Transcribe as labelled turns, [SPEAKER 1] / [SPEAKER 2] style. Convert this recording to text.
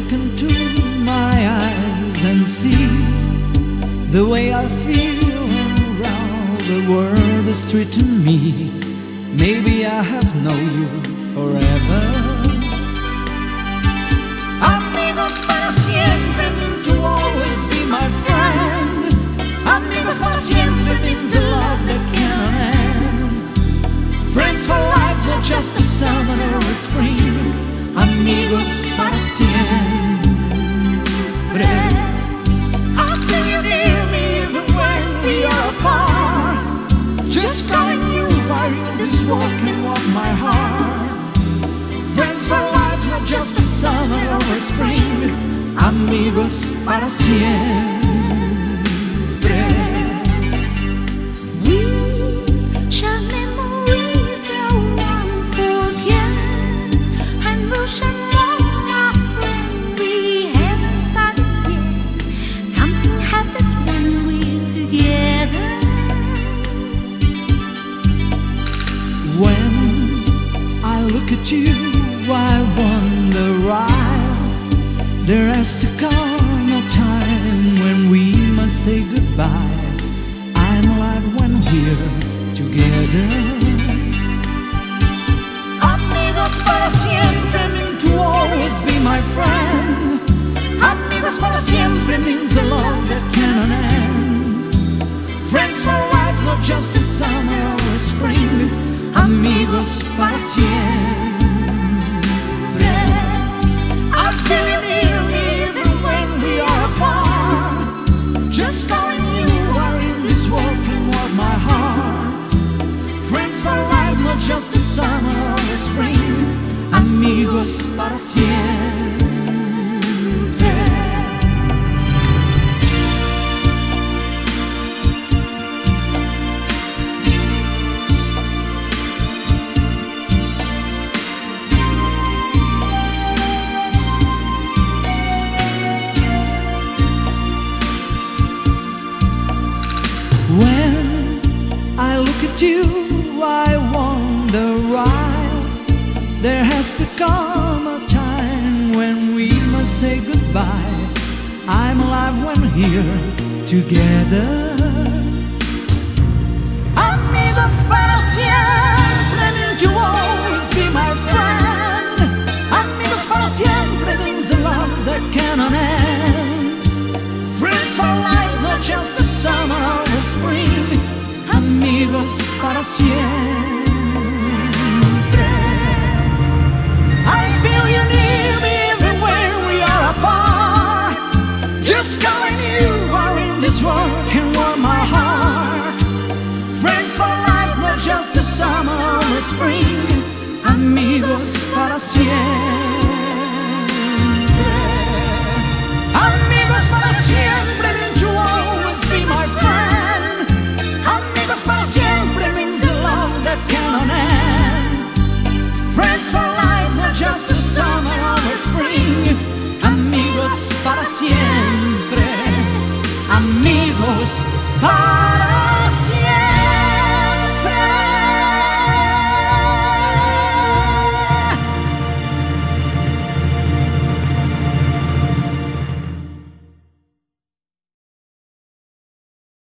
[SPEAKER 1] look into my eyes and see the way I feel around the world is treating me. Maybe I have known you forever. Amigos para siempre. We
[SPEAKER 2] share memories that won't forget, and my friend. We haven't started yet. Something happens when we're together.
[SPEAKER 1] When I look at you, I wonder why there has to come a time when we must say goodbye. I'm alive when we're together. Amigos para siempre mean to always be my friend. Amigos para siempre means a love that cannot end. Friends for life, not just a summer or a spring. Amigos para siempre. Amigos para siempre. There has to come a time when we must say goodbye. I'm alive when here together. Amigos para siempre means you always be my friend. Amigos para siempre means a love that cannot end. Friends for life, not just a summer or a spring. Amigos para siempre. amigos para